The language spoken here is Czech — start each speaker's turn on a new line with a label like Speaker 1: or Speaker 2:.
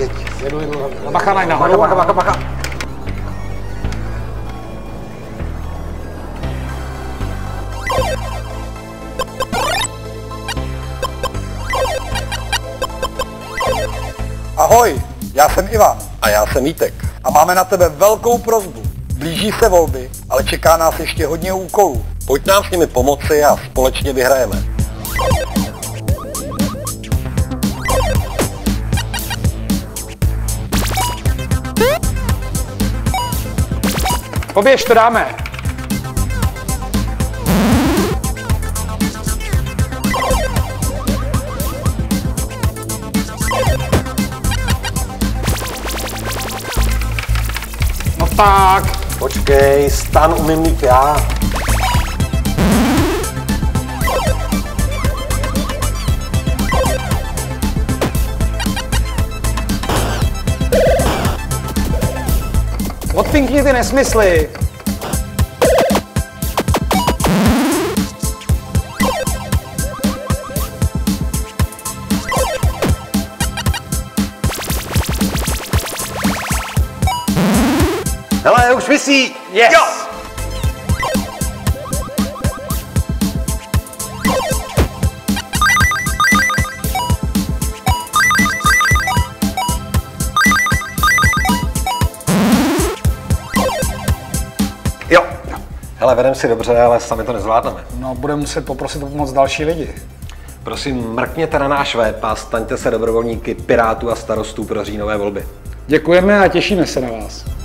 Speaker 1: jeď.
Speaker 2: Jedu, jedu. Bacha, nahoru.
Speaker 1: Bacha, bacha, bacha. Ahoj, já jsem Ivan.
Speaker 3: A já jsem Vítek.
Speaker 1: A máme na tebe velkou prozbu. Blíží se volby, ale čeká nás ještě hodně úkolů.
Speaker 3: Pojď nám s nimi pomoci a společně vyhrajeme.
Speaker 2: Poběž, to dáme. No tak.
Speaker 3: Počkej, stan umím mít já.
Speaker 2: Odpinkni ty nesmysly.
Speaker 3: Hele, už vysí!
Speaker 2: Yes.
Speaker 3: Jo! Jo. Hele, vedem si dobře, ale sami to nezvládneme.
Speaker 2: No, budeme muset poprosit o pomoc další lidi.
Speaker 3: Prosím, mrkněte na náš web a staňte se dobrovolníky Pirátů a starostů pro říjnové volby.
Speaker 2: Děkujeme a těšíme se na vás.